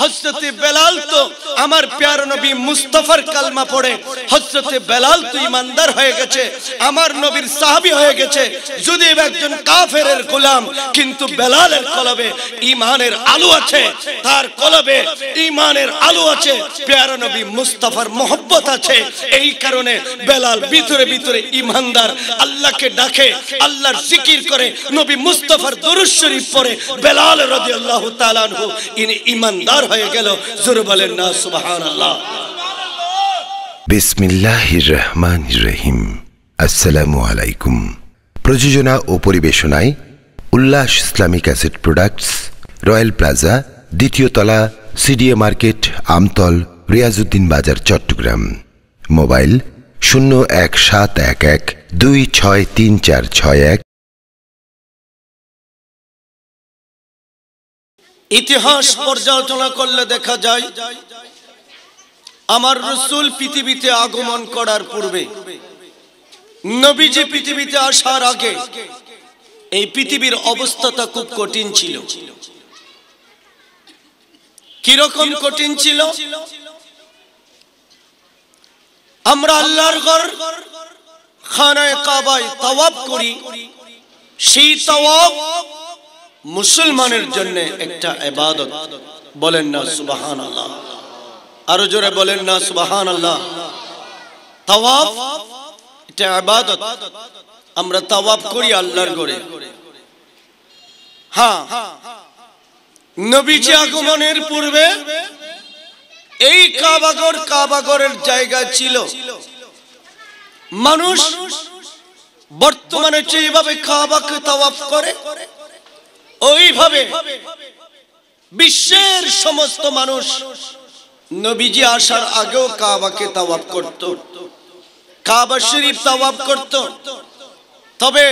হজরতে বেলাল তো আমার প্যার নবী মুস্তফার কালমা পড়ে। হজরতে বেলাল তো ইমানদার হয়ে গেছে, আমার নবীর সাহাবী হয়ে গেছে। যদি একজন কাফেরের গোলাম, কিন্তু বেলালের কলবে ইমানের আলো আছে, তার কলবে ইমানের আলো আছে, প্যার নবী মুস্তফার মোহব্বত আছে। এই কারণে বেলাল ভিতরে ভিতরে ইমানদার, আল্লাহকে ডাকে, আল্লাহর জিকির করে, নবী মুস্তফার দরুদ শরীফ পড়ে। বেলাল রাদিয়াল্লাহু তাআলা ইনি ইমানদার হয়ে গেল। জোরে বলেন না, সুবহানাল্লাহ। বিসমিল্লাহির রহমানির রহিম আসসালামু আলাইকুম। প্রযোজনা ও পরিবেশনায় Ullash Islamic asset products, royal plaza, দ্বিতীয় তলা, সিডিএ মার্কেট, আমতল, রিয়াজউদ্দিন বাজার, চট্টগ্রাম। মোবাইল শূন্য এক সাত এক এক দুই ছয় তিন চার ছয় এক ইতিহাস পর্যালোচনা করলে দেখা যায়, আমার রসুল পৃথিবীতে আগমন করার পূর্বে, নবীজি পৃথিবীতে আসার আগে এই পৃথিবীর অবস্থাটা খুব কঠিন ছিল। কীরকম কঠিন ছিল? আমরা আল্লাহর ঘর, খানায় কাবায় তাওয়াব করি, সেই তাওয়াব মুসলমানের জন্য একটা ইবাদত। বলেন না সুবাহান আল্লাহ আরও জোরে বলেন না সুবাহান আল্লাহ এটা ইবাদত। আমরা তাওয়াফ করি আল্লাহর ঘরে। হ্যাঁ নবীজি আগমনের পূর্বে এই কাবাগর কাবাগরের জায়গা ছিল। মানুষ বর্তমানে যেভাবে কাবাকে তাওয়াফ করে ওইভাবে বিশ্বের সমস্ত মানুষ নবীজি আসার আগেও কাবাকে তাওয়াব করত। কাবা শরীফ তাওয়াব করত। তবে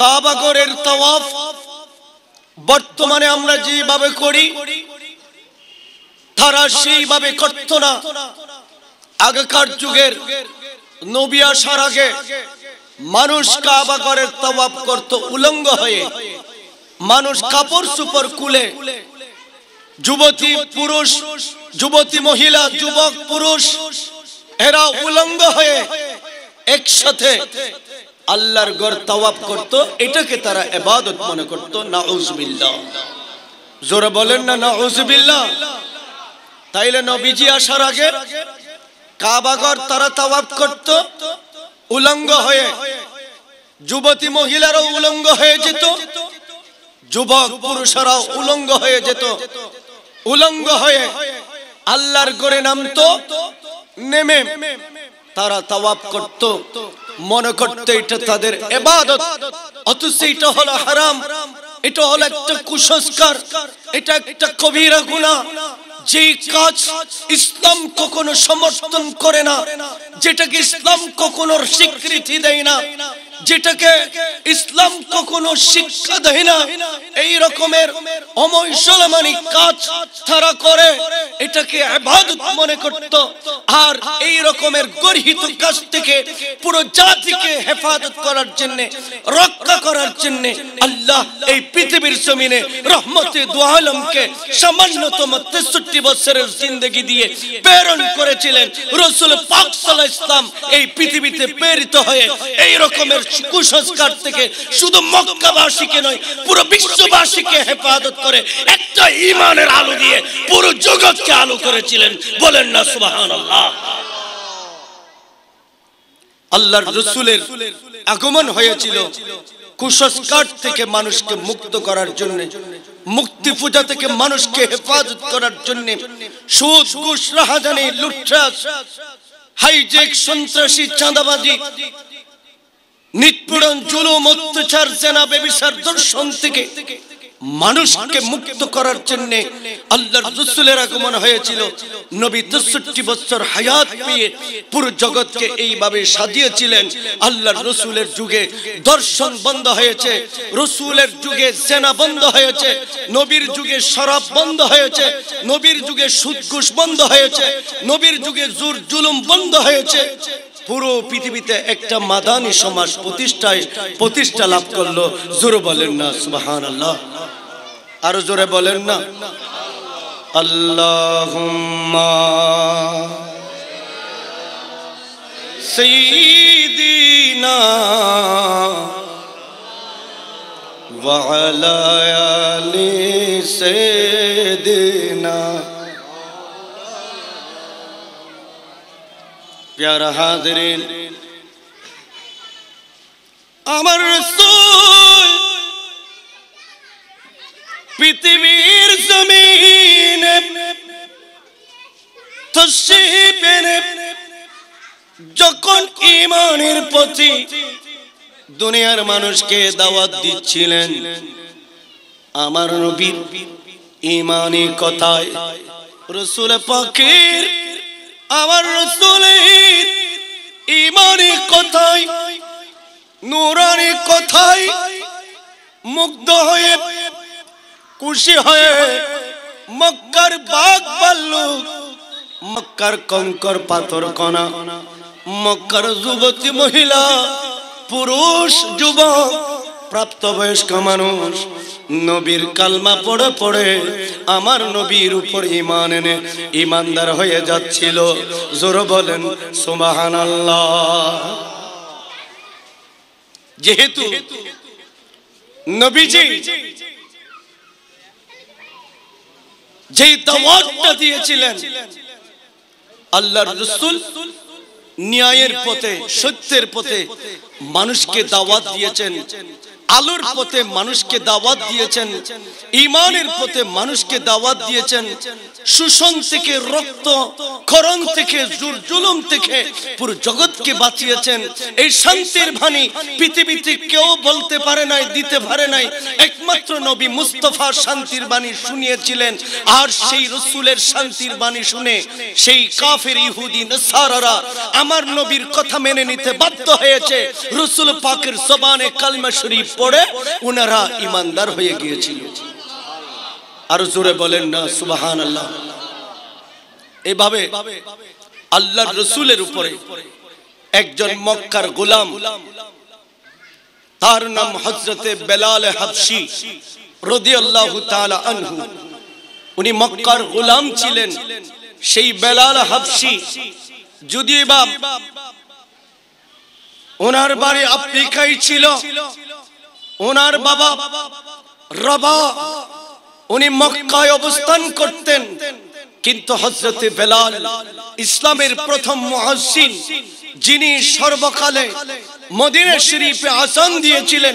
কাবাগরের তাওয়াফ বর্তমানে আমরা যেভাবে করি, তারা সেইভাবে করত না। আগেকার যুগের নবী আসার আগে মানুষ কাবাগরের তাওয়াব করত উলঙ্গ হয়ে। মানুষ কাপড় সুপর কুলে যুবতী পুরুষ, যুবতী মহিলা, যুবক পুরুষ, এরা উলঙ্গ হয়ে একসাথে আল্লাহর গড় তাওয়াব করত। এটাকে তারা এবাদত মনে করত, নাউজবিল্লাহ। জোরে বলেন না, নাউজবিল্লাহ। তাইলে নবীজি আসার আগে কাবাগর তারা তাওয়াব করত, উলঙ্গ হয়ে। যুবতী মহিলারাও উলঙ্গ হয়ে যেত। যুবক পুরুষরাও উলঙ্গ হয়ে যেত। উলঙ্গ হয়ে আল্লাহর করে নামতো নেমে তারা তাওয়াব করত। মনে করতে এটা তাদের এবাদত। অথচ এটা হলো হারাম। এটা হলো একটা কুসংস্কার। এটা একটা কবিরা গুনাহ। যেই কাজ ইসলাম কখনো সমর্থন করে না যেটাকে ইসলাম কখনো স্বীকৃতি দেয় না যেটাকে ইসলাম কখনো শিক্ষা দেয় না, এই রকমের অমৈসলমানি কাজ তারা করে, এটাকে আবাদত মনে করত, আর এই রকমের গর্হিত কাজ থেকে পুরো জাতিকে হেফাজত করার জন্য, রক্ষা করার জন্য আল্লাহ এই পৃথিবীর জমিনে রহমতে দুআলমকে সামান্যতম তেষট্টি বছরের জিন্দগি দিয়ে প্রেরণ করেছিলেন। রসুল পাক সাল্লাহ ইসলাম এই পৃথিবীতে প্রেরিত হয়ে এই রকমের কুসংস্কার থেকে শুধু মক্কাবাসীকে নয়, পুরো বিশ্ববাসীকে হেফাজত করে একটা ইমানের আলো দিয়ে পুরো জগৎকে আলো করেছিলেন। বলেন না, সুবহানাল্লাহ। আল্লাহর রসুলের আগমন হয়েছিল কুসংস্কার থেকে মানুষকে মুক্ত করার জন্য মুক্তি পূজা থেকে মানুষকে হেফাজত করার জন্য, সুদ, ঘুষ, রাহাজানি লুট্রাস হাইজেক সন্ত্রাসী, চাঁদাবাজি নিটপুরন জুলুম অত্যাচার সেনা বেবিসার দর্শন থেকে মানুষকে মুক্ত করার জন্য আল্লাহর রসুলের আগমন হয়েছিল। নবী তেষট্টি বছর হায়াত পেয়ে পুরো জগৎকে এইভাবে সাজিয়েছিলেন। আল্লাহর রসুলের যুগে দর্শন বন্ধ হয়েছে, রসুলের যুগে সেনা বন্ধ হয়েছে, নবীর যুগে শরাব বন্ধ হয়েছে, নবীর যুগে সুদঘুষ বন্ধ হয়েছে, নবীর যুগে জোর জুলুম বন্ধ হয়েছে। পুরো পৃথিবীতে একটা মাদানী সমাজ প্রতিষ্ঠায় প্রতিষ্ঠা লাভ করলো জোরে বলেন না সুবাহান আল্লাহ আরো জোরে বলেন না اللهم سيدنا وعلى آل سيدنا প্যারা হাজরিন আমার রসুল পৃথিবীর যখন ইমানের প্রতি দুনিয়ার মানুষকে দাওয়াত দিচ্ছিলেন, আমার নবীর ইমানি কথায় রসুল পাখির আমার রসুলের ইমানি কথায় নুরানি কথায় মুগ্ধ হয়ে, খুশি হয়ে মক্কার বাঘ বাল্লু মক্কার কঙ্কর পাথর কণা মক্কার যুবতী মহিলা, পুরুষ, যুবক, প্রাপ্তবয়স্ক মানুষ নবীর কালমা পড়ে পড়ে আমার নবীর উপর ইমান এনে ইমানদার হয়ে যাচ্ছিল। জোর বলেন সুবাহান যেহেতু নবীজি যেই দাওয়াতটা দিয়েছিলেন, আল্লাহর রসুল ন্যায়ের পথে, সত্যের পথে মানুষকে দাওয়াত দিয়েছেন। আলোর পথে মানুষকে দাওয়াত দিয়েছেন ইমানের পথে মানুষকে দাওয়াত দিয়েছেন শোষণ থেকে রক্ত খরণ থেকে জুর, জুলুম থেকে পুরো জগৎকে বাঁচিয়েছেন। এই শান্তির বাণী পৃথিবীতে কেউ বলতে পারে নাই, দিতে পারে নাই। একমাত্র নবী মুস্তফা শান্তির বাণী শুনিয়েছিলেন, আর সেই রসুলের শান্তির বাণী শুনে সেই কাফের ইহুদি, নসারারা আমার নবীর কথা মেনে নিতে বাধ্য হয়েছে। রসুল পাকের জবানে কালমা শরীফ পড়ে উনারা ইমানদার হয়ে গিয়েছিল। আরও জোরে বলেন না সুবাহান আল্লাহ এভাবে আল্লাহর রসুলের উপরে একজন মক্কার গোলাম, তার নাম হজরতে বেলাল হাবসি রদি আল্লাহ আনহু। উনি মক্কার গোলাম ছিলেন, সেই বেলাল হাবসি যদি বা ওনার বাড়ি আফ্রিকায় ছিল ওনার বাবা রবা, উনি মক্কায় অবস্থান করতেন। কিন্তু হজরতে বেলাল ইসলামের প্রথম মহাসিন যিনি সর্বকালে মদিনা শরীফে আসান দিয়েছিলেন,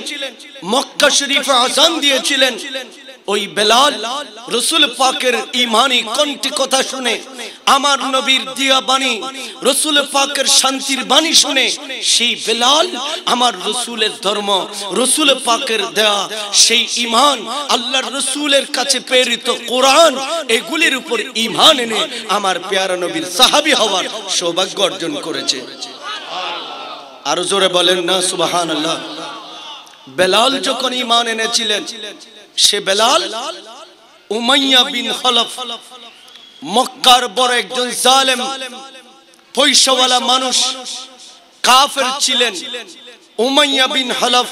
মক্কা শরীফে আসান দিয়েছিলেন ওই বেলাল রসুল পাকের ইমানি কণ্ঠে কথা শুনে, আমার নবীর দিয়া বাণী রসুল পাকের শান্তির বাণী শুনে, সেই বেলাল আমার রসুলের ধর্ম, রসুল পাকের দেয়া, সেই ইমান আল্লাহর রসুলের কাছে প্রেরিত কোরআন, এগুলির উপর ইমান এনে আমার পেয়ারা নবীর সাহাবি হওয়ার সৌভাগ্য অর্জন করেছে। আরও জোরে বলেন না সুবাহান আল্লাহ বেলাল যখন ইমান এনেছিলেন সে বেলাল, উমাইয়া বিন হলফ মক্কার বড় একজন জালেম, পয়সাওয়ালা মানুষ, কাফের ছিলেন। উমাইয়া বিন হলফ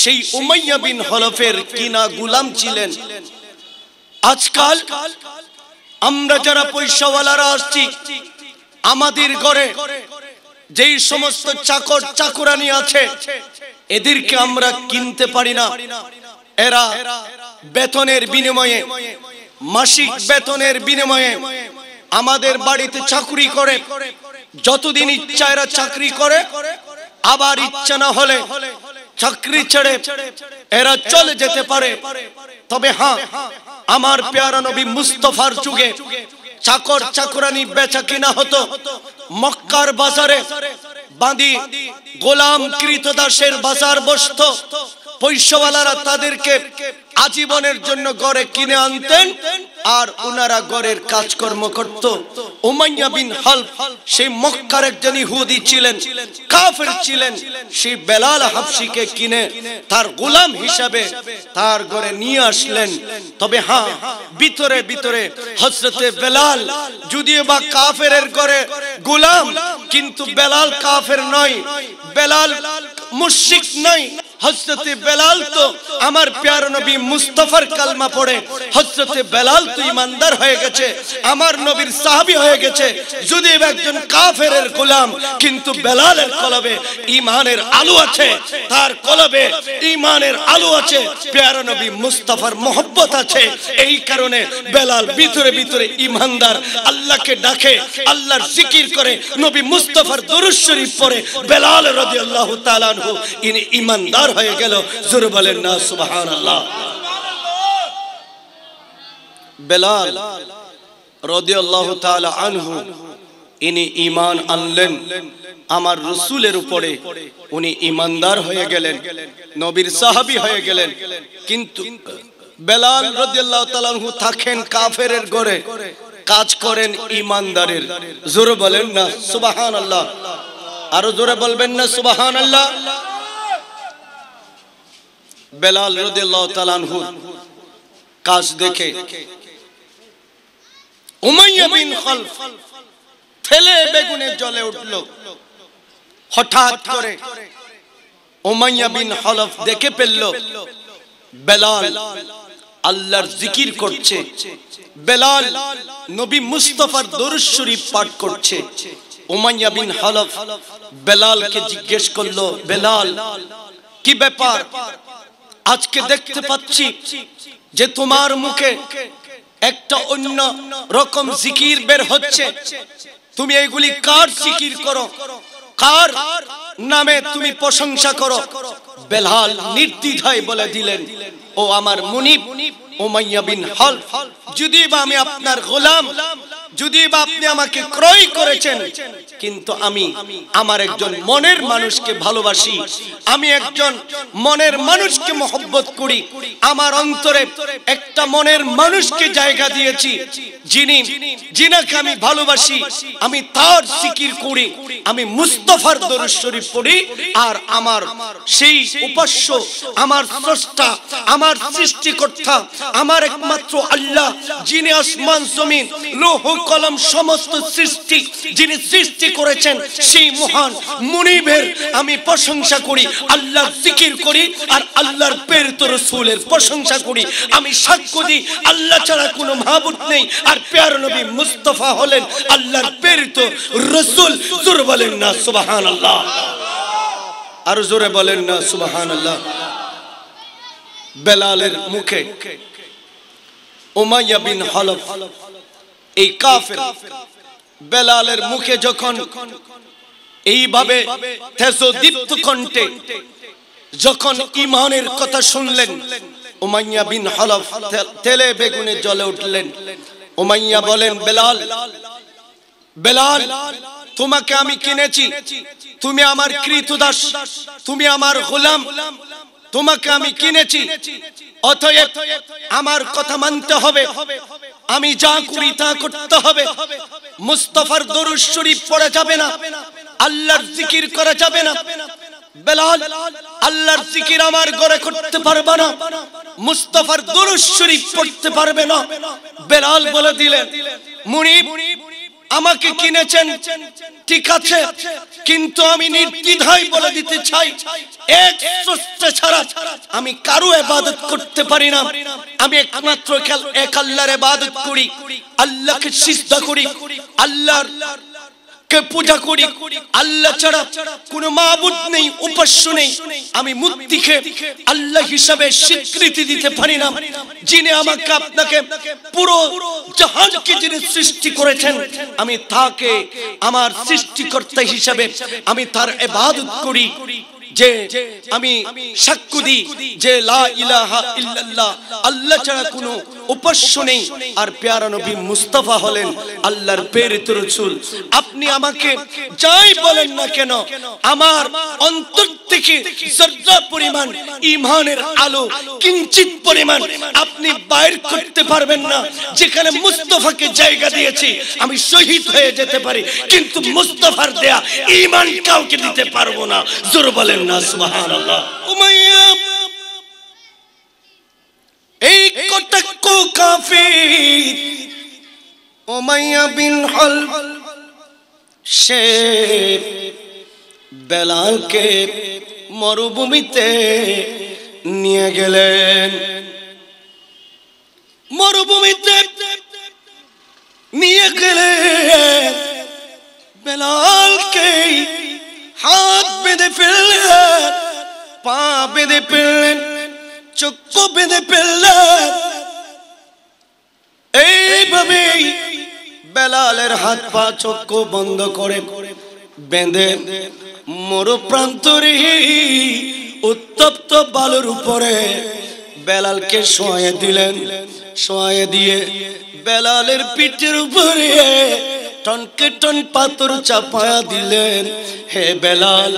সেই উমাইয়া বিন হলফের কিনা গুলাম ছিলেন। আজকাল আমরা যারা পয়সাওয়ালারা আসছি, আমাদের ঘরে যেই সমস্ত চাকর চাকুরানি আছে, এদেরকে আমরা কিনতে পারি না। এরা বেতনের বিনিময়ে, মাসিক বেতনের বিনিময়ে আমাদের বাড়িতে চাকরি করে, যতদিন ইচ্ছা এরা চাকরি করে, আবার ইচ্ছা না হলে চাকরি ছেড়ে এরা চলে যেতে পারে। তবে হ্যাঁ আমার পেয়ারা নবী মুস্তফার যুগে চাকর চাকরানি বেচা কিনা হতো মক্কার বাজারে। বাঁধি গোলাম কৃতদাসের বাজার বসত। পয়সাওয়ালারা তাদেরকে আজীবনের জন্য গড়ে কিনে আনতেন আর ওনারা গড়ের কাজকর্ম করত। উমাইয়া বিন সেই মক্কার একজন ইহুদি ছিলেন, কাফের ছিলেন, সেই বেলাল হাফসিকে কিনে তার গোলাম হিসাবে তার ঘরে নিয়ে আসলেন। তবে হ্যাঁ ভিতরে ভিতরে হজরতে বেলাল, যদিও বা কাফের ঘরে গোলাম, কিন্তু বেলাল কাফের নয় বেলাল মুশরিক নয় হজরতে বেলাল তো আমার প্যার নবী মুস্তফার কালমা পড়ে। হজরতে বেলাল তো ইমানদার হয়ে গেছে, আমার নবীর সাহাবী হয়ে গেছে। যদি একজন কাফেরের গোলাম, কিন্তু বেলালের কলবে ইমানের আলো আছে, তার কলবে ইমানের আলো আছে, প্যার নবী মুস্তফার মোহব্বত আছে। এই কারণে বেলাল ভিতরে ভিতরে ইমানদার, আল্লাহকে ডাকে, আল্লাহর জিকির করে, নবী মুস্তফার দরুদ শরীফ পড়ে। বেলাল রাদিয়াল্লাহু তাআলা ইনি ইমানদার হয়ে গেল। জোরে বলেন না, সুবহানাল্লাহ। বেলাল রাদিয়াল্লাহু তাআলা আনহু, ইনি ঈমান আনলেন। আমার রসুলের উপরে উনি ইমানদার হয়ে গেলেন, নবীর সাহাবী হয়ে গেলেন। কিন্তু বেলাল রাদিয়াল্লাহু তাআলা আনহু থাকেন কাফেরের ঘরে, কাজ করেন ইমানদারের জোরে বলেন না, সুবহানাল্লাহ। আরও জোরে বলবেন না, সুবহানাল্লাহ। বেলাল তাআলা কাজ দেখে ঠেলে বেগুনে জ্বলে উঠল। হঠাৎ করে উমাইয়া বিন দেখে বেলাল আল্লাহর জিকির করছে, বেলাল নবী মুস্তফার দরুদ শরীফ পাঠ করছে। উমাইয়া বিন বেলালকে জিজ্ঞেস করল, বেলাল, কি ব্যাপার? আজকে দেখতে পাচ্ছি যে তোমার মুখে একটা অন্য রকম জিকির বের হচ্ছে। তুমি এইগুলি কার জিকির করো? কার নামে তুমি প্রশংসা করো? বেলাল নির্দ্বিধায় বলে দিলেন, ও আমার মুনিব উমাইয়া বিন হল, যদি বা আমি আপনার গোলাম, যদি বা আপনি আমাকে ক্রয় করেছেন কিন্তু আমি আমার একজন মনের মানুষকে ভালোবাসি। আমি একজন মনের মানুষকে মহব্বত করি। আমার অন্তরে একটা মনের মানুষকে জায়গা দিয়েছি। যিনি, যিনাকে আমি ভালোবাসি, আমি তার জিকির করি। আমি মুস্তফার দরুদ পড়ি আর আমার সেই উপাস্য, আমার স্রষ্টা, আমার সৃষ্টিকর্তা, আমার একমাত্র আল্লাহ, যিনি আসমান, জমিন, লোহ, কলম, সমস্ত সৃষ্টি, যিনি সৃষ্টি করেছেন সেই মহান মুনিবের আমি প্রশংসা করি, আল্লাহর জিকির করি আর আল্লাহর প্রেরিত রাসূলের প্রশংসা করি। আমি সাক্ষ্য দিই, আল্লাহ ছাড়া কোনো মাহবুব নেই। আর প্যার নবী মুস্তাফা হলেন আল্লাহর প্রেরিত রাসূল। জোরে বলেন না, সুবহানাল্লাহ। আর জোরে বলেন না, সুবহানাল্লাহ। বেলালের মুখে উমাইয়া বিন হলফ, এই কাফের বেলালের মুখে যখন এইভাবে তেজদীপ্ত কণ্ঠে যখন ইমানের কথা শুনলেন, উমাইয়া বিন হলফ তেলে বেগুনে জ্বলে উঠলেন। উমাইয়া বলেন, বেলাল বেলাল, তোমাকে আমি কিনেছি। তুমি আমার কৃতদাস, তুমি আমার গোলাম। তোমাকে আমি কিনেছি। অতএব আমার কথা মানতে হবে। আমি যা করি তা করতে হবে। মুস্তফার দরুদ শরীফ পড়া যাবে না। আল্লাহর জিকির করা যাবে না। বেলাল, আল্লাহর জিকির আমার ঘরে করতে পারবে না। মুস্তফার দরুদ শরীফ পড়তে পারবে না। বেলাল বলে দিলেন, মুনিব আমাকে কিনেছেন। ঠিক আছে কিন্তু আমি নির্দ্বিধায় বলে দিতে চাই। এক স্রষ্টা ছাড়া আমি কারও ইবাদত করতে পারি না। আমি একমাত্র এক আল্লাহর ইবাদত করি। আল্লাহকে সিজদা করি। আল্লাহর কে পূজা করি? আল্লাহ ছাড়া কোনো মাবুদ নেই, উপাস্য নেই। আমি মূর্তিকে আল্লাহ হিসাবে স্বীকৃতি দিতে পারি না। যিনি আমাকে আপনাকে পুরো জাহানকে যিনি সৃষ্টি করেছেন, আমি তাকে আমার সৃষ্টিকর্তা হিসাবে আমি তার ইবাদত করি। যে আমি সাক্ষ্য দিই যে লা ইলাহা ইল্লাল্লাহ, আল্লাহ ছাড়া কোনো উপাস্য নেই আর পেয়ারা নবী মুস্তাফা হলেন আল্লাহর প্রেরিত রাসূল। আপনি আমাকে যাই বলেন না কেন, আমার অন্তর থেকে জর্রা পরিমাণ ইমানের আলো, কিঞ্চিত পরিমাণ আপনি বাইর করতে পারবেন না, যেখানে মুস্তফাকে জায়গা দিয়েছি, আমি শহীদ হয়ে যেতে পারি, কিন্তু মুস্তফার দেয়া ইমান কাউকে দিতে পারব না। জোর বলেন না, সুবহানাল্লাহ। উমাইয়া এই কটক কাফির উমাইয়া বিন হল সে বেলালকে মরুভূমিতে নিয়ে গেলেন। মরুভূমিতে নিয়ে গেলেন। বেলালকে হাত বেঁধে ফেললেন, পা বেঁধে ফেললেন। চক্ষু বেঁধে ফেললেন এইভাবেই বেলালের হাত পা চক্ষু বন্ধ করে বেঁধে মরু প্রান্তরে উত্তপ্ত বালুর উপরে বেলালকে শোয়ে দিলেন। শোয়ে দিয়ে বেলালের পিঠের উপরে টনকে টন পাথর চাপায়া দিলেন। হে বেলাল,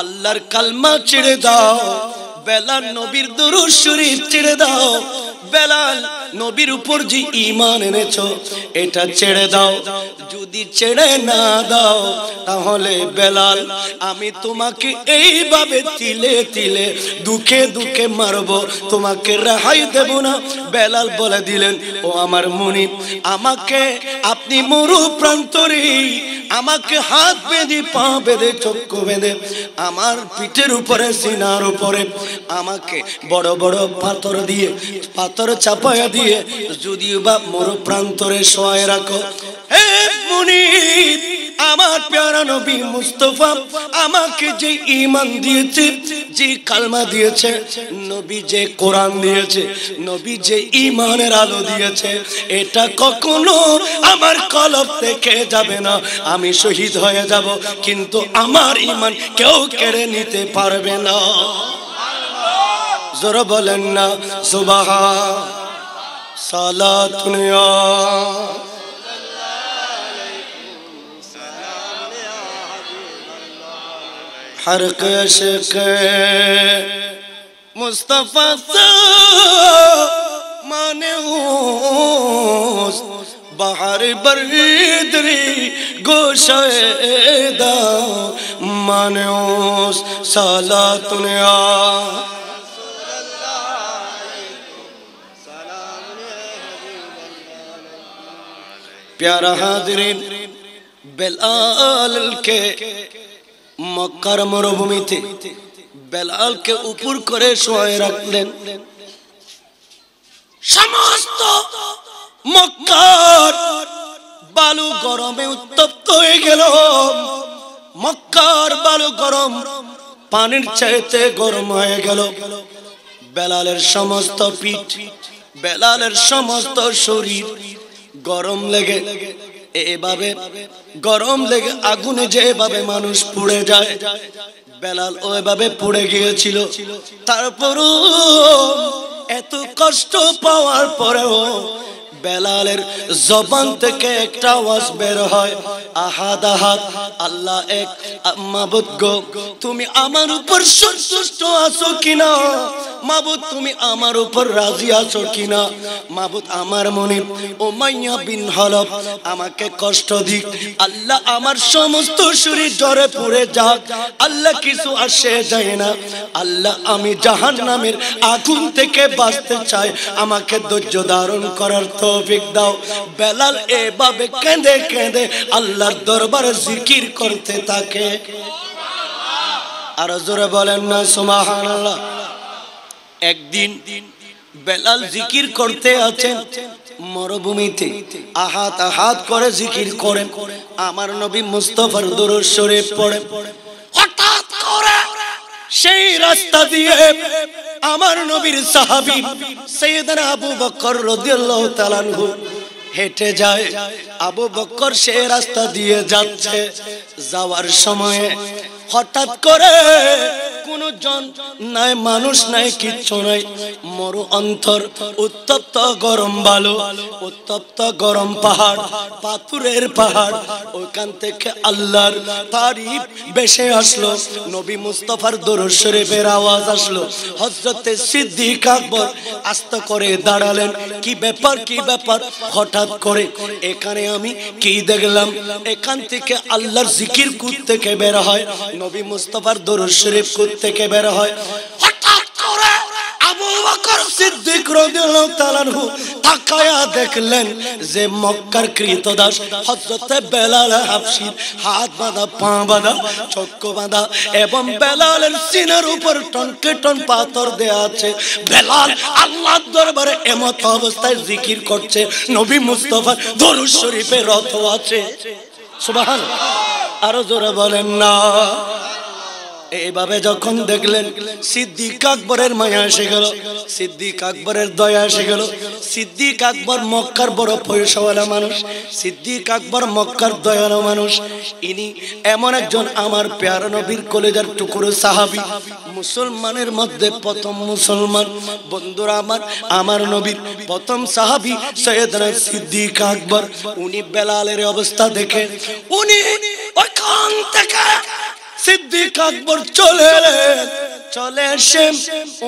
আল্লাহর কালমা ছেড়ে দাও। বেলাল নবীর দুরু শরীফ ছেড়ে দাও। বেলাল, নবীর উপর যে ইমান এনেছ, এটা ছেড়ে দাও। যদি ছেড়ে না দাও, তাহলে বেলাল, আমি তোমাকে এইভাবে তিলে তিলে, দুঃখে দুঃখে মারব, তোমাকে রেহাই দেব না। বেলাল বলে দিলেন, ও আমার মনি আমাকে আপনি মরু প্রান্তরে, আমাকে হাত বেঁধে, পা বেঁধে, চক্ষু বেঁধে, আমার পিঠের উপরে, সিনার উপরে, আমাকে বড় বড় পাথর দিয়ে, পাথর চাপায়া দিয়ে যদিও বা মরু প্রান্তরে শোয় রাখো। হে মুনির আমার প্যারা নবী মুস্তফা আমাকে যে ইমান দিয়েছে, যে কালমা দিয়েছে, নবী যে কোরআন দিয়েছে, নবী যে ইমানের আলো দিয়েছে, এটা কখনো আমার কলব থেকে যাবে না। আমি শহীদ হয়ে যাব, কিন্তু আমার ইমান কেউ কেড়ে নিতে পারবে না। ذرا بولنا سبحان صلات ہر حرق عشق مصطفیٰ مانے ہوس بہار بریدری گوشہ دا مانے ہوس سالات نیا پیارا হাজরিন বেলালকে মক্কার মরুভূমিতে বেলালকে উপর করে শোয়ে রাখলেন সমস্ত মক্কার বালু গরমে উত্তপ্ত হয়ে গেল মক্কার বালু গরম পানির চাইতে গরম হয়ে গেল বেলালের সমস্ত পিঠ বেলালের সমস্ত শরীর গরম লেগে, এভাবে গরম লেগে আগুনে যেভাবে মানুষ পুড়ে যায়। বেলাল ওইভাবে পুড়ে গিয়েছিল। তারপরও এত কষ্ট পাওয়ার পরেও বেলালের জবান থেকে একটা আওয়াজ বের হয়। আহাদ আহাদ, আল্লাহ এক মাবুদ গো, তুমি আমার উপর সন্তুষ্ট আছো কিনা? মাবুদ তুমি আমার উপর রাজি আছো কিনা? মাবুদ আমার মনে ও মাইয়া বিন হলফ, আমাকে কষ্ট দিক। আল্লাহ আমার সমস্ত শরীর জ্বরে পড়ে যাক। আল্লাহ কিছু আসে যায় না। আল্লাহ আমি জাহান নামের আগুন থেকে বাঁচতে চাই। আমাকে ধৈর্য ধারণ করার তৌফিক দাও। বেলাল এভাবে কেঁদে কেঁদে আল্লাহর দরবারে জিকির করতে থাকে। আর জোরে বলেন না, সুবহানাল্লাহ। একদিন বেলাল জিকির করতে আছেন মরুভূমিতে। আহাত আহাত করে জিকির করেন। আমার নবী মুস্তফার দরুদ শরীফ পড়ে। হঠাৎ করে সেই রাস্তা দিয়ে আমার নবীর সাহাবী সৈয়দনা আবু বকর রাদিয়াল্লাহু তাআলা হেঁটে যায়। আবু বকর সে রাস্তা দিয়ে যাচ্ছে। যাওয়ার সময়ে হঠাৎ করে কোন নাই, মানুষ নাই, কিচ্ছু নাই। মরু অন্তর, উত্তপ্ত গরম বালু, উত্তপ্ত গরম পাহাড়, পাথরের পাহাড়। ওইখান থেকে আল্লাহর তারিফ বেশে আসলো। নবী মুস্তফার দরুদ শরীফের আওয়াজ আসলো। হযরতে সিদ্দিক আকবর আস্ত করে দাঁড়ালেন। কি ব্যাপার কি ব্যাপার? হঠাৎ করে এখানে আমি কি দেখলাম? এখান থেকে আল্লাহর জিকির কুত থেকে বের হয়। নবী মুস্তফার দরুদ শরীফ কুত থেকে বের হয়। হঠাৎ করে দেখলেন হাত বাঁধা, পা বাঁধা বাঁধা এবং বেলালের উপর টনকে টন পাথর আছে। বেলাল দরবারে এমত অবস্থায় জিকির করছে। নবী মুস্তাফা দরুদ শরীফে রত আছে। সুবহান আরও জোরে বলেন না। এইভাবে যখন দেখলেন সিদ্দিক আকবরের মায়া এসে গেল, সিদ্দিক আকবরের দয়া এসে গেল, সিদ্দিক আকবর মক্কার বড় পয়সাওয়ালা মানুষ, সিদ্দিক আকবর মক্কার দয়ালু মানুষ। ইনি এমন একজন আমার পেয়ারা নবীর কলেজার টুকরো সাহাবি। মুসলমানের মধ্যে প্রথম মুসলমান। বন্ধুরা আমার আমার নবীর প্রথম সাহাবি সৈয়দনা সিদ্দিক আকবর। উনি বেলালের অবস্থা দেখে উনি ওইখান থেকে সিদ্দিক আকবর চলে চলে এসে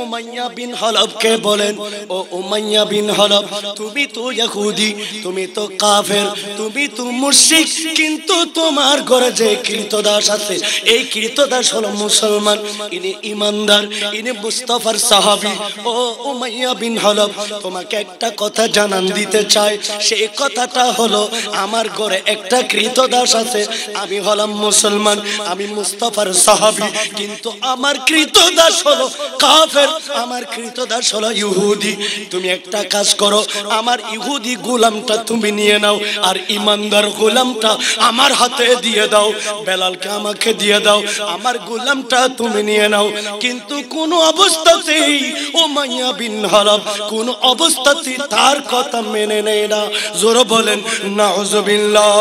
উমাইয়া বিন হলবকে বলেন, ও উমাইয়া বিন হলব তুমি তো ইহুদি, তুমি তো কাফের, তুমি তো মুশরিক, কিন্তু তোমার ঘরে যে কৃতদাস আছে, এই কৃতদাস হলো মুসলমান। ইনি ইমানদার, ইনি মুস্তাফার সাহাবী। ও উমাইয়া বিন হলব তোমাকে একটা কথা জানান দিতে চাই। সেই কথাটা হলো, আমার ঘরে একটা কৃতদাস আছে, আমি হলাম মুসলমান, আমি মুস্তাফার সাহাবী, কিন্তু আমার কৃতদাস হলো কাফের, আমার কৃতদাস হলো ইহুদি। তুমি একটা কাজ করো, আমার ইহুদি গোলামটা তুমি নিয়ে নাও, আর ইমানদার গোলামটা আমার হাতে দিয়ে দাও, বেলালকে আমাকে দিয়ে দাও, আমার গোলামটা তুমি নিয়ে নাও। কিন্তু কোন অবস্থাতেই ও মাইয়া বিন হরব, কোন অবস্থাতেই তার কথা মেনে নেয় না। জোর বলেন, নাউজুবিল্লাহ।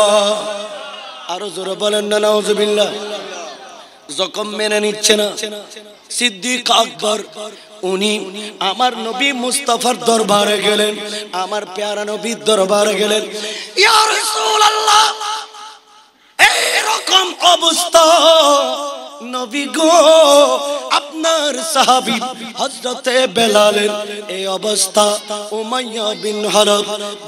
আরও জোর বলেন না, নাউজুবিল্লাহ। যখন মেনে নিচ্ছে না, সিদ্দিক আকবর, উনি আমার নবী মুস্তাফার দরবারে গেলেন, আমার প্যারা নবীর দরবারে গেলেন। এইরকম অবস্থা। নবী গো আপনার সাহাবী হযরতে বেলালের এই অবস্থা উমাইয়া বিন হরব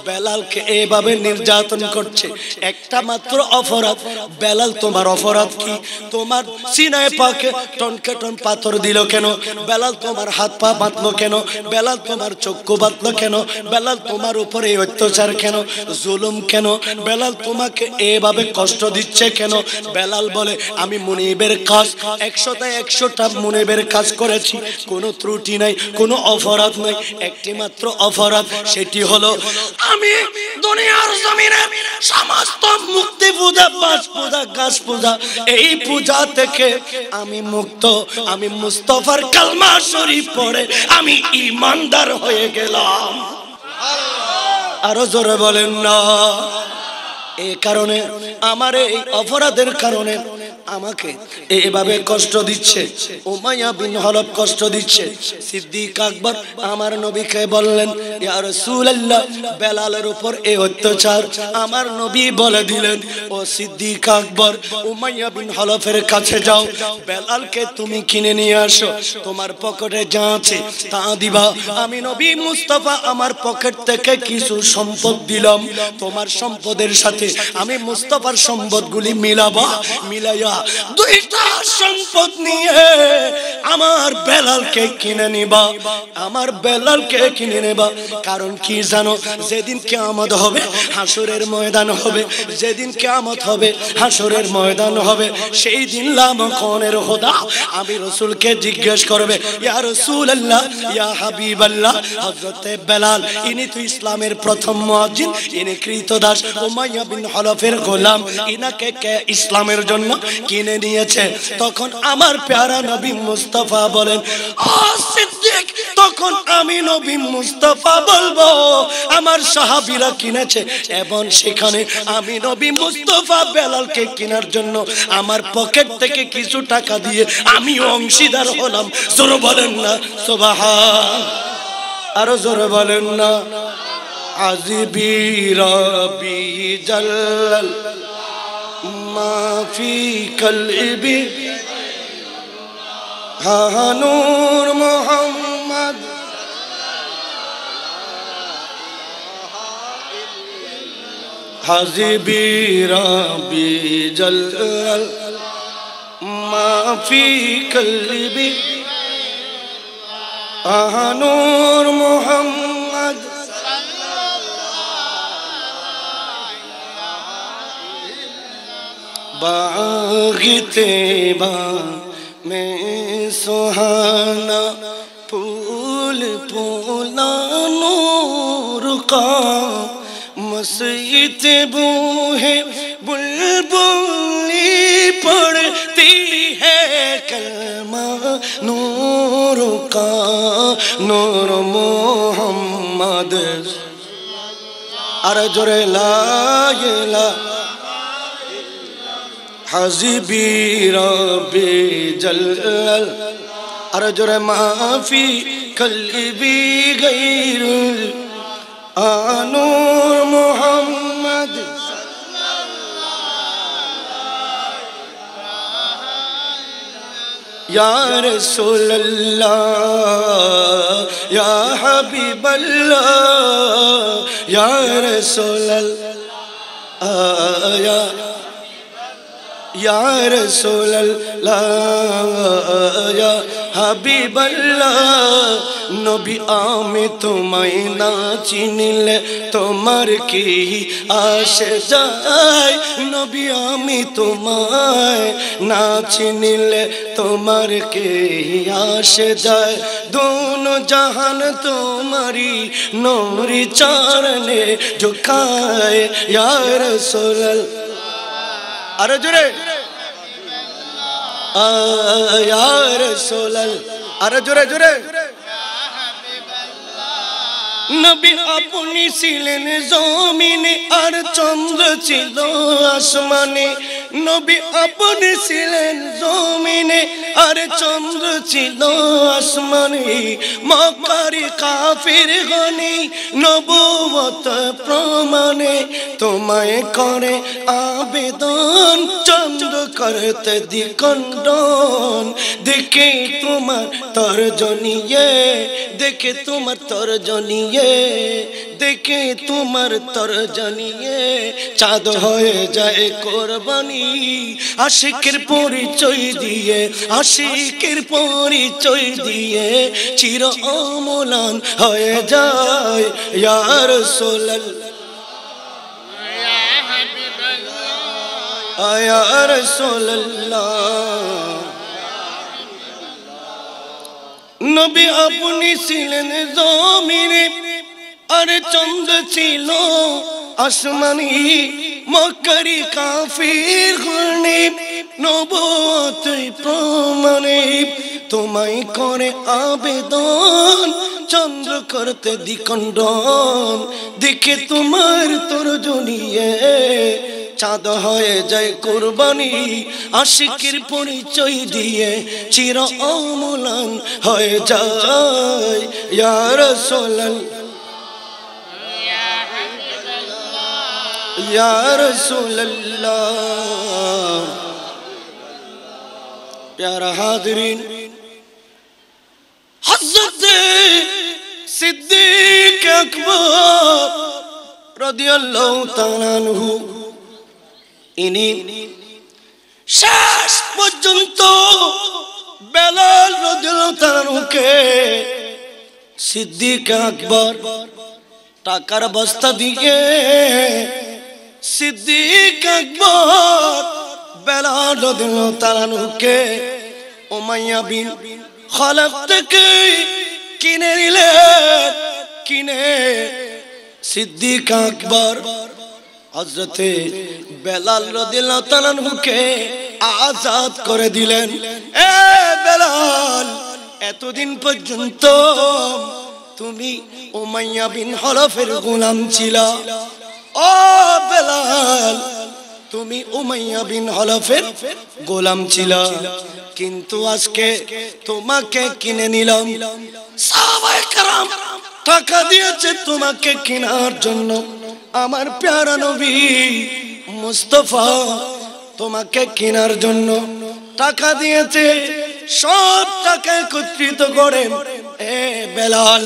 বেলালকে এইভাবে নির্যাতন করছে। একটা মাত্র অপরাধ। বেলাল, তোমার অপরাধ কি? তোমার সিনায় পাকে টনকে টন পাথর দিল কেন? বেলাল, তোমার হাত পা বাঁধলো কেন? বেলাল, তোমার চক্ষু বাঁধলো কেন? বেলাল, তোমার উপরে অত্যাচার কেন? জুলুম কেন? বেলাল, তোমাকে এভাবে কষ্ট দিচ্ছে কেন? বেলাল বলে, আমি মুনিবের কাজ। একশোটা একশোটা মুনিবের কাজ করেছি, কোনো ত্রুটি নাই, কোনো অপরাধ নাই একটি মাত্র অপরাধ সেটি হলো আমি দুনিয়ার জমিনে সমস্ত মুক্তি পূজা বাস পূজা, গাছ পূজা, এই পূজা থেকে আমি মুক্ত, আমি মুস্তফার কালমা শরীফ পড়ে আমি ইমানদার হয়ে গেলাম। আরও জোরে বলেন না। এই কারণে, আমার এই অপরাধের কারণে আমাকে এভাবে কষ্ট দিচ্ছে। উমাইয়া বিন হলব কষ্ট দিচ্ছে। সিদ্দিক আকবর আমার নবীকে বললেন, ইয়া রাসূলুল্লাহ, বেলালের উপর এই অত্যাচার আমার নবী বলে দিলেন। ও সিদ্দিক আকবর, উমাইয়া বিন হলফের কাছে যাও। বেলালকে তুমি কিনে নিয়ে আসো। তোমার পকেটে যা আছে তা দিবা। আমি নবী মুস্তাফা আমার পকেট থেকে কিছু সম্পদ দিলাম। তোমার সম্পদের সাথে আমি মুস্তাফার সম্পদগুলি মিলাবা, মিলাইয়া দুইটা সম্পদ নিয়ে আমার বেলালকে কিনে নিবা। আমার বেলালকে কিনে নেবা। কারণ কি জানো? যেদিন হবে হাসুরের ময়দান হবে। যেদিন হবে হাসুরের ময়দান হবে। সেই দিন হোদা আমি রসুলকে জিজ্ঞেস করবে, ইয়া রসুল আল্লাহ ইয়া হাবিব আল্লাহ হজরতে বেলাল, ইনি তো ইসলামের প্রথম মুয়াজ্জিন, ইনি কৃতদাস উমাইয়া বিন হলফের গোলাম। ইনাকে কে ইসলামের জন্য কিনে নিয়েছে। তখন আমার প্যারা নবী মুস্তাফা বলেন তখন আমি নবী মুস্তফা বলব। আমার সাহাবিরা কিনেছে এবং সেখানে আমি নবী মুস্তাফা বেলালকে কেনার জন্য আমার পকেট থেকে কিছু টাকা দিয়ে আমি অংশীদার হলাম। জোর বলেন না, সোবাহান। আরও জোরে বলেন না। আজিবি রবি জাল্লাল মাফি কলবি হানুর মোহাম্মদ হাজিবি রবি জাল্লাল মাফি কলবি আহানুর মোহাম্মদ باغ تیبا میں سہانا پھول پھولا نور کا مسجد بو ہے بلبلی پڑتی ہے کلمہ نور کا نور محمد۔ ارجر لا الہ حزبی رب جلال ارجر معافی قلبی غیر آنور محمد یا رسول اللہ، یا حبیب اللہ، یا رسول اللہ یا یا رسول اللہ یا حبیب اللہ নবী আমি তোমায় না চিনিলে তোমার কি আসে যায় নবী আমি তোমায় না চিনিলে তোমার কে আসে যায় দোন জাহান তোমারি নৌরি চারণে ঝুকায় ইয়ার সোলাল আরে জোরে! य सोलनि अरे दुरे दुरे নবী আপনি ছিলেন জমিনে আর চন্দ্র ছিল আসমানে। নবী আপনি ছিলেন জমিনে আর চন্দ্র ছিল আসমানে। মকারি কাফির গনি নবত প্রমাণে তোমায় করে আবেদন। চন্দ্র করতে দ্বিকণ্ডন দেখে তোমার তর্জনিয়ে, দেখে তোমার তর্জনিয়ে দেখে তোমার তর্জনিয়ে চাঁদ হয়ে যায় কোরবানি। আশিকের পরিচয় দিয়ে, আশিকের পরিচয় দিয়ে চির অমলান হয়ে যায়। ইয়ার সোলাল আয়ার সোল্লাহ নবী আপনি ছিলেন জমিনে। আর চন্দ্র ছিল আসমানি মকরি কাফির গুণে নবত প্রমাণে তোমায় করে আবেদন, চন্দ্র করতে দ্বিকণ্ডন দেখে তোমার তোর জনিয়ে চাঁদ হয়ে যায় কোরবানি, আশিকের পরিচয় দিয়ে চির অমূলান হয়ে যায়। ইয়ার সোলাল ইয়ার সোল্লাহ প্যারা হাজরিন হজরত সিদ্দিক আকবর রাদিয়াল্লাহু তাআলা আনহু, ইনি শেষ পর্যন্ত বেলাল রদিলকে সিদ্দিক আকবর টাকার বস্তা দিয়ে সিদ্দিক আকবর, বেলাল রদিলকে ওমাইয়া বিন খলক থেকে কিনে নিলেন কিনে। সিদ্দিক আকবর হজরতে বেলাল রদিল্লাহ তালানহুকে আজাদ করে দিলেন। এ বেলাল, এতদিন পর্যন্ত তুমি উমাইয়া বিন হরফের গোলাম ছিলা। ও বেলাল, তুমি উমাইয়া বিন হলফের গোলাম ছিল। কিন্তু আজকে তোমাকে কিনে নিলাম। টাকা দিয়েছে তোমাকে কেনার জন্য। আমার প্যারা নবী মুস্তফা তোমাকে কেনার জন্য টাকা দিয়েছে। সব টাকা একত্রিত করে, এ বেলাল,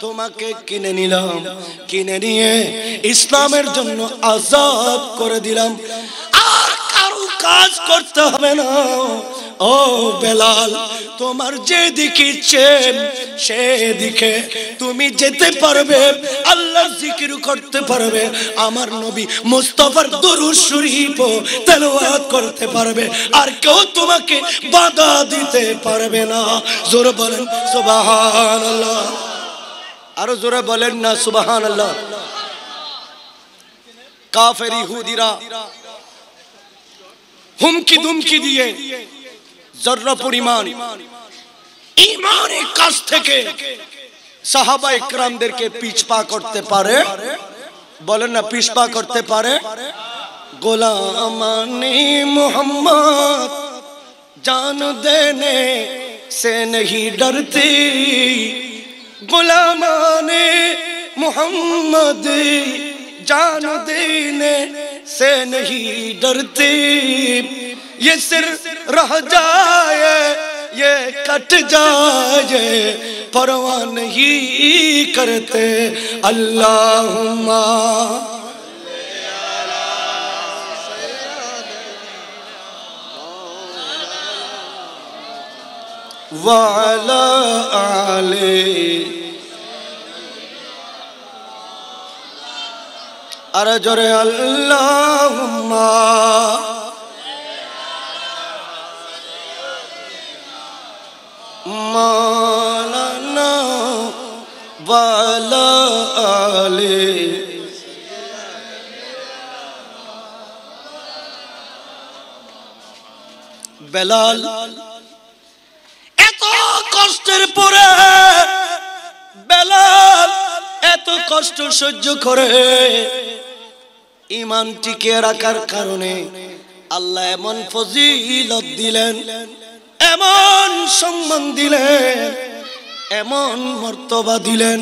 তোমাকে কিনে নিলাম, কিনে নিয়ে ইসলামের জন্য আজাদ করে দিলাম। আর কারও কাজ করতে হবে না। ও বেলাল, তোমার যেদিকে ইচ্ছে, সেদিকে তুমি যেতে পারবে। আল্লাহর জিকির করতে পারবে। আমার নবী মুস্তফার দরুদ শরীফ তেলাওয়াত করতে পারবে। আর কেউ তোমাকে বাধা দিতে পারবে না। জোরে বলেন, সুবহানাল্লাহ। আরও জোরে বলেন না, সুবহানাল্লাহ। কাফের ইহুদিরা হুমকি ধুমকি দিয়ে জর্র পরিমাণ। ইমানের কাছ থেকে সাহাবা ইকরামদেরকে পিছপা করতে পারে। বলেন না, পিছপা করতে পারে? গোলামানি মোহাম্মদ, জান দেনে সে নহি ডরতি। গোলামানি মোহাম্মদ, জান দেনে সে নহি ডরতি। یہ سر رہ جائے، یہ کٹ جائے پروان نہیں کرتے۔ اللہم وعلا آلے ارجر جرے اللہم মালানা বেলাল, এত কষ্টের পরে বেলাল এত কষ্ট সহ্য করে ইমান টিকে রাখার কারণে আল্লাহ এমন ফজিলত দিলেন। এমন সম্মান দিলেন, এমন মর্তবা দিলেন,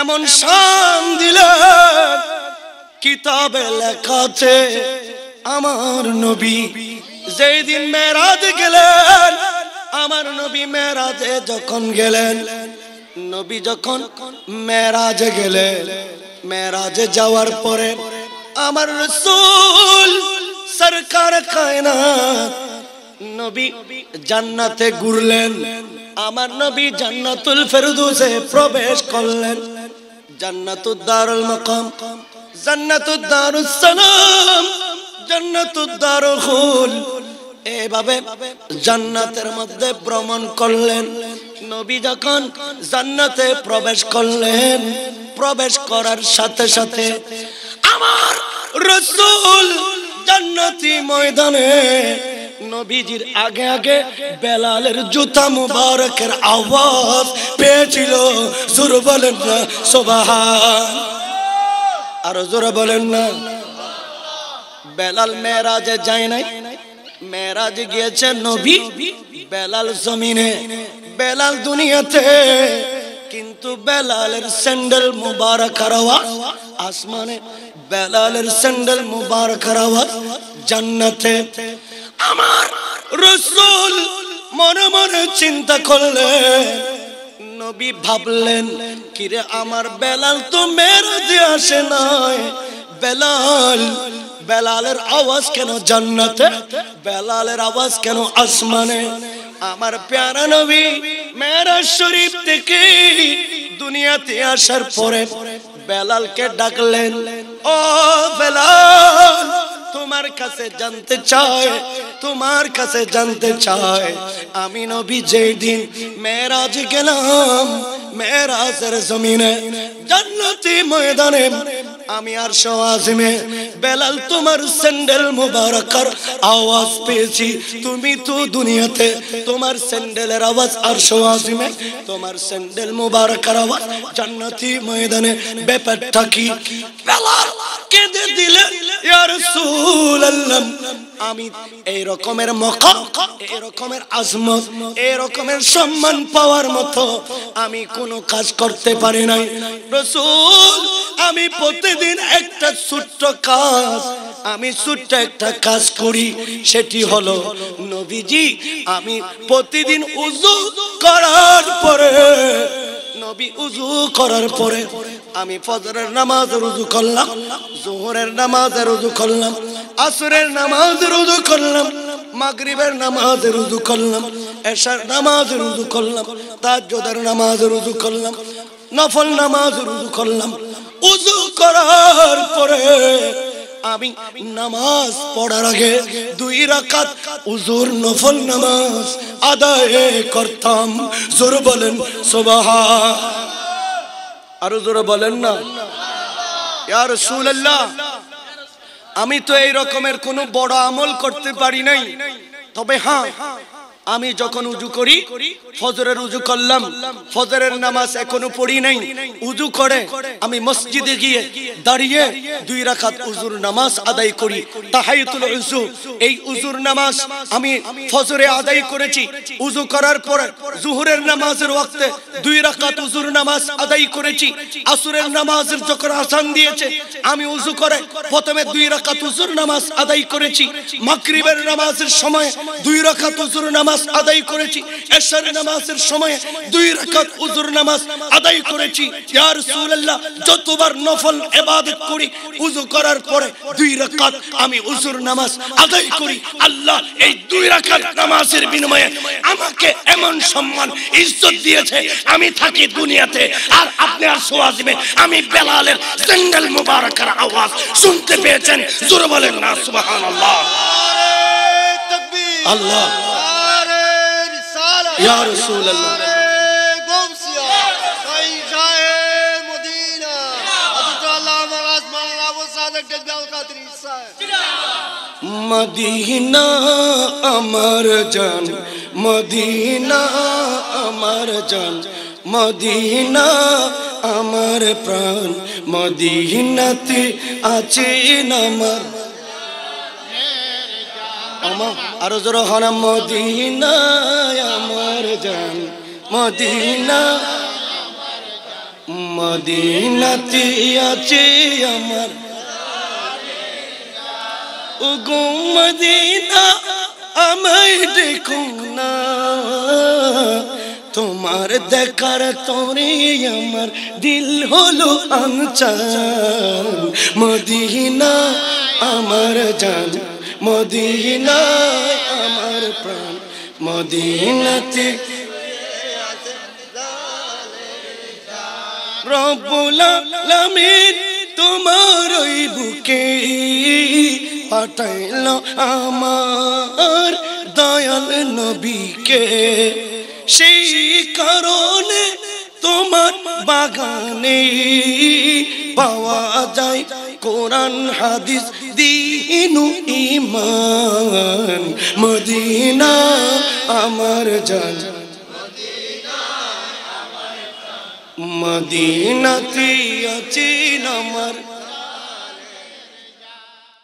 এমন শান দিলেন। কিতাবে লেখা আছে, আমার নবী যেই দিন মেরাজ গেলেন, আমার নবী মেরাজে যখন গেলেন, নবী যখন মেরাজে গেলেন, মেরাজে যাওয়ার পরে আমার রসুল সরকার কায়নাত নবী জান্নাতে ঘুরলেন। আমার নবী জান্নাতুল ফেরদৌসে প্রবেশ করলেন। জান্নাতুদ দারুল মাকাম জান্নাতুদ সালাম জান্নাতুদ দারুল খুল এভাবে জান্নাতের মধ্যে ভ্রমণ করলেন। নবী যখন জান্নাতে প্রবেশ করলেন, প্রবেশ করার সাথে সাথে আমার রসুল জান্নাতি ময়দানে নবীজির আগে আগে বেলালের জুতা মুবারকের আওয়াজ পেয়েছিল। সুর বলেন না, সোবাহান। আরও জোরে বলেন না। বেলাল মেয়েরাজে যায় নাই। মেয়েরাজ গিয়েছে নবী বেলাল জমিনে। বেলাল দুনিয়াতে। কিন্তু বেলালের স্যান্ডেল মুবারক আওয়াজ, আসমানে বেলালের স্যান্ডেল মুবারক আওয়াজ জান্নাতে। আমার রসুল মনে মনে চিন্তা করলেন নবী ভাবলেন, কিরে আমার বেলাল তো মেরাজে আসে নাই। বেলাল, বেলালের আওয়াজ কেন জান্নাতে? বেলালের আওয়াজ কেন আসমানে? আমার প্যারা নবী মেরাজ শরীফ থেকে দুনিয়াতে আসার পরে বেলালকে ডাকলেন, ও বেলাল তোমার কাছে জানতে চায়, তোমার কাছে জানতে চায়। আমি নবী যেই দিন মেরাজ গেলাম মেরাজের জমিনে, জান্নাতি ময়দানে, আমি আর সওয়াজমে বেলাল তোমার স্যান্ডেল মুবারকার আওয়াজ পেয়েছি। তুমি তো দুনিয়াতে তোমার স্যান্ডেলের আওয়াজ আর সওয়াজমে তোমার স্যান্ডেল মুবারকার আওয়াজ, জান্নাতি ময়দানে ব্যাপারটা কি? বেলাল কেঁদে দিলে ইয়া আমি এই রকমের মকাম এই রকমের আজমত সম্মান পাওয়ার মতো আমি কোনো কাজ করতে পারি নাই। রসুল, আমি প্রতিদিন একটা ছোট্ট কাজ, আমি ছোট্ট একটা কাজ করি, সেটি হলো নবীজি, আমি প্রতিদিন উজু করার পরে, নবী উজু করার পরে আমি ফজরের নামাজ রুজু করলাম, জোহরের নামাজ রুজু করলাম আসরের নামাজ রুজু করলাম, মাগরিবের নামাজ রুজু করলাম, এশার নামাজ রুজু করলাম তাজ্জুদের নামাজ রুজু করলাম, নফল নামাজ রুজু করলাম। উজু করার পরে আমি নামাজ পড়ার আগে দুই রাকাত উজুর নফল নামাজ আদায় করতাম। জোর বলেন, সুবহান। আরও জোরে বলেন না। ইয়া রাসূলুল্লাহ আমি তো এই রকমের কোনো বড় আমল করতে পারি নাই। তবে হ্যাঁ আমি যখন উজু করি, ফজরের উজু করলাম। ফজরের নামাজ এখনও পড়ি নাই। উজু করে আমি মসজিদে গিয়ে দাঁড়িয়ে দুই রাকাত উজুর নামাজ আদায় করি। তাহাইতুল উজু। এই উজুর নামাজ আমি ফজরে আদায় করেছি। উজু করার পরে জুহুরের নামাজের ওয়াক্তে দুই রাকাত উজুর নামাজ আদায় করেছি। আসরের নামাজের যখন আসান দিয়েছে, আমি উজু করে প্রথমে দুই রাকাত উজুর নামাজ আদায় করেছি। মাগরিবের নামাজের সময় দুই রাকাত উজুর নামাজ আদায় করেছি। এশার নামাজের সময় দুই রাকাত উজুর নামাজ আদায় করেছি। ইয়া রাসূলুল্লাহ যতবার নফল ইবাদত করি উজু করার পরে দুই রাকাত আমি উজুর নামাজ আদায় করি। আল্লাহ এই দুই রাকাত নামাজের বিনিময়ে আমাকে এমন সম্মান ইজ্জত দিয়েছে। আমি থাকি দুনিয়াতে আর আপনি আর সোয়াজিবে আমি বেলালের সিঙ্গেল মুবারকের আওয়াজ শুনতে পেয়েছেন। জোরে বলেন না সুবহানাল্লাহ। আল্লাহ। ইয়া রাসূলুল্লাহ মদিনা আমার জান মদিনা আমার জান মদিনা আমার প্রাণ মদিনাতে আছে আমার আমার আরও জোর হন, মদিনা, আমার জান। মদিনা, মদিনাতে আছে আমার। ওগো মদিনা, আমায় দেখো না। তোমার দেখার তোরে আমার দিল হলো আনচান। মদিনা, আমার জান। মদিনা আমার প্রাণ, মদিনাতে রব্বুল আলামিন তোমার ওই বুকে পাঠাইল আমার দয়াল নবীকে। সেই কারণে তোমার বাগানে পাওয়া যায় কোরআন হাদিস দিনু ইমান মদিনা আমার জান। মদিনাতে আছেন আমার